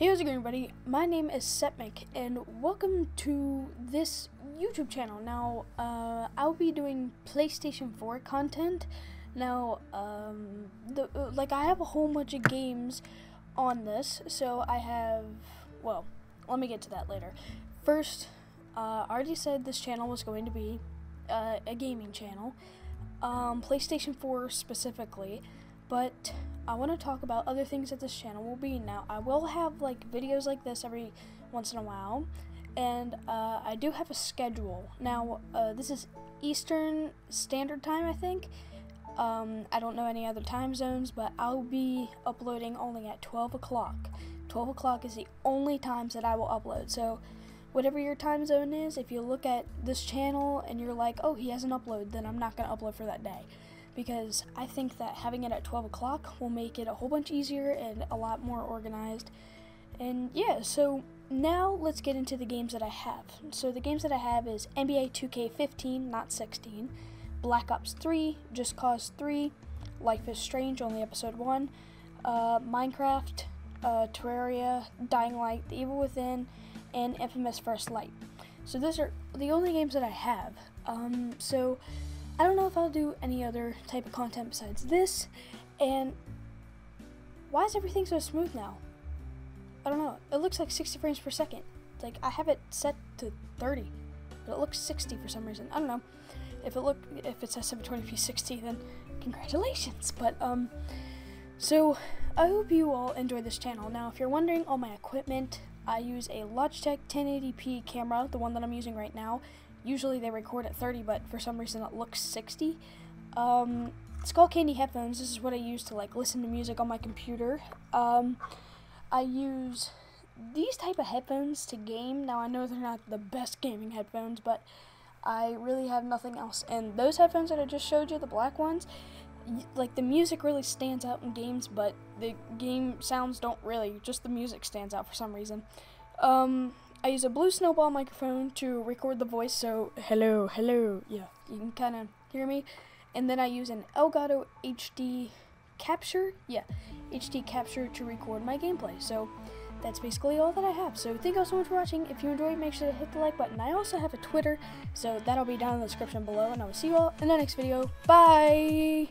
Hey, how's it going, everybody? My name is Sepmik, and welcome to this YouTube channel. Now, uh, I'll be doing PlayStation 4 content. Now, um, the uh, like, I have a whole bunch of games on this, so I have, well, let me get to that later. First, uh, I already said this channel was going to be uh, a gaming channel, um, PlayStation 4 specifically, but I want to talk about other things that this channel will be. Now, I will have like videos like this every once in a while, and uh, I do have a schedule. Now, uh, this is Eastern Standard Time, I think. Um, I don't know any other time zones, but I'll be uploading only at 12 o'clock. 12 o'clock is the only times that I will upload. So, whatever your time zone is, if you look at this channel and you're like, oh, he hasn't uploaded, then I'm not going to upload for that day because I think that having it at 12 o'clock will make it a whole bunch easier and a lot more organized. And yeah, so now let's get into the games that I have. So the games that I have is NBA 2K15, not 16, Black Ops 3, Just Cause 3, Life is Strange, only episode 1, uh, Minecraft, uh, Terraria, Dying Light, The Evil Within, and Infamous First Light. So those are the only games that I have. Um, so I don't know if I'll do any other type of content besides this. And why is everything so smooth now? I don't know. It looks like 60 frames per second. Like I have it set to 30, but it looks 60 for some reason. I don't know. If it look if it says 720p 60, then congratulations. But um, so I hope you all enjoy this channel. Now, if you're wondering, all my equipment, I use a Logitech 1080p camera, the one that I'm using right now, usually they record at 30, but for some reason it looks 60. Um, Skullcandy headphones. This is what I use to like listen to music on my computer. Um, I use these type of headphones to game. Now I know they're not the best gaming headphones, but I really have nothing else. And those headphones that I just showed you, the black ones, like the music really stands out in games, but the game sounds don't really. Just the music stands out for some reason. Um, I use a blue snowball microphone to record the voice, so hello, hello, yeah, you can kind of hear me. And then I use an Elgato HD capture, yeah, HD capture to record my gameplay. So that's basically all that I have. So thank you all so much for watching. If you enjoyed, make sure to hit the like button. I also have a Twitter, so that'll be down in the description below. And I will see you all in the next video. Bye!